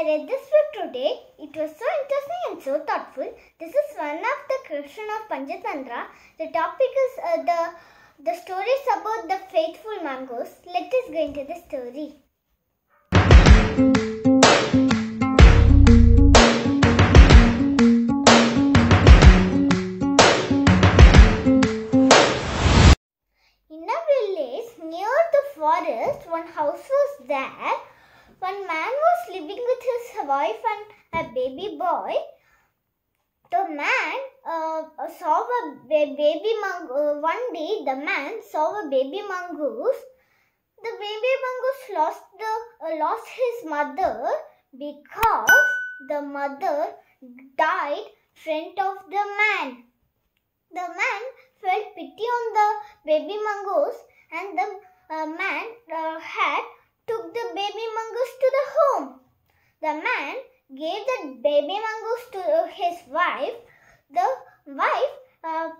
I read this book today. It was so interesting and so thoughtful. This is one of the Krishna of Panchatantra. The topic is uh, the the story is about the faithful mongoose. Let us go into the story. In a village near the forest, one house was there. One man was living with his wife and a baby boy. The man uh, saw a baby mongoose. one day, the man saw a baby mongoose. The baby mongoose lost the uh, lost his mother because the mother died front of the man. The man felt pity on the baby mongoose and the uh, man uh, had took the baby mongoose to the home. The man gave the baby mongoose to his wife. The wife uh,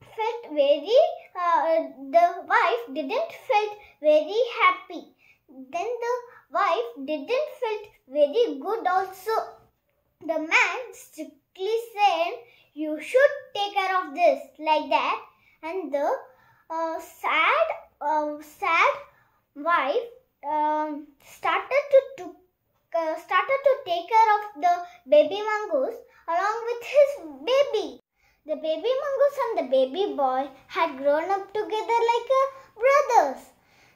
felt very, uh, the wife didn't felt very happy. Then the wife didn't felt very good also. The man strictly said, you should take care of this like that and the uh, sad uh, sad wife um, started to, to uh, started to take care of the baby mongoose along with his baby. The baby mongoose and the baby boy had grown up together like uh, brothers.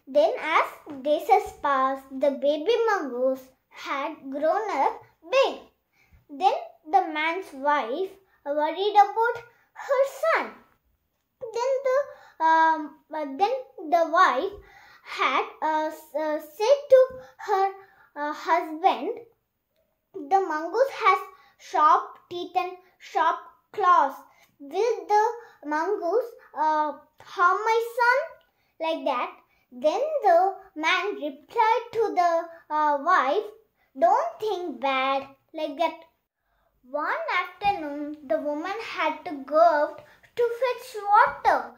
Then as days passed the baby mongoose had grown up big. Then the man's wife worried about her son. Then the um, uh, then the wife had uh, uh, said to her uh, husband, "The mongoose has sharp teeth and sharp claws. Will the mongoose uh, harm my son?" Like that. Then the man replied to the uh, wife, "Don't think bad." Like that. One afternoon, the woman had to go out to fetch water.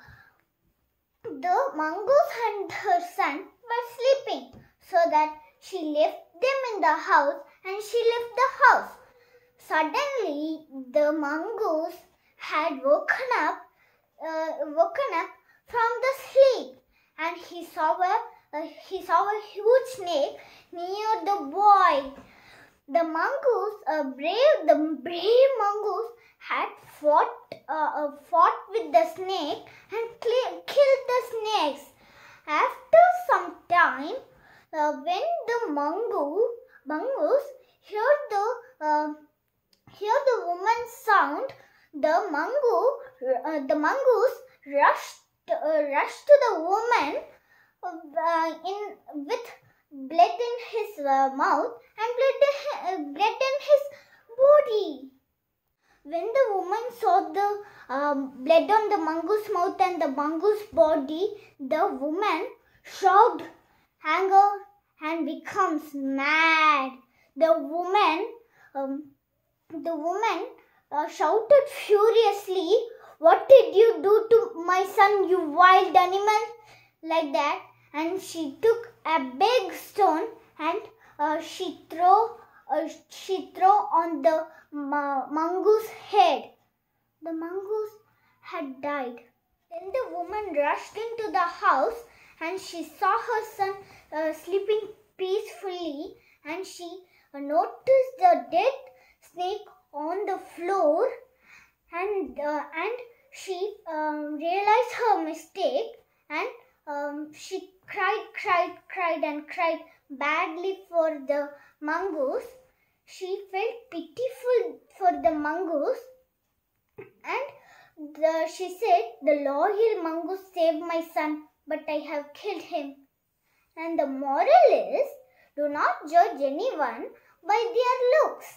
The mongoose and her son were sleeping, so that she left them in the house and she left the house. Suddenly, the mongoose had woken up, uh, woken up from the sleep, and he saw a uh, he saw a huge snake near the boy. The mongoose, a brave, the brave mongoose had fought, uh, uh, fought with the snake and killed the snakes. After some time, uh, when the mongoose, heard the, uh, heard the woman's sound, the mongoose, uh, the mongoose rushed, uh, rushed to the woman uh, in with blood in his mouth and blood, blood in his body. When the woman saw the um, blood on the mongoose mouth and the mongoose body, the woman shouted anger and becomes mad. The woman, um, the woman uh, shouted furiously, "What did you do to my son, you wild animal?" Like that, and she took a big stone and uh, she throw uh, she throw on the ma- mongoose head. The mongoose had died. Then the woman rushed into the house and she saw her son uh, sleeping peacefully and she uh, noticed the dead snake on the floor and uh, and she um, realized her mistake and um, she cried, cried, cried, and cried badly for the mongoose. She felt pitiful for the mongoose, and the, she said, "The loyal mongoose saved my son, but I have killed him." And the moral is, do not judge anyone by their looks.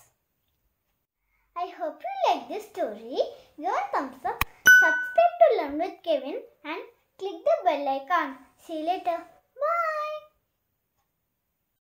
I hope you like this story. Give a thumbs up, subscribe to Learn with Kevin, and click the bell icon. See you later.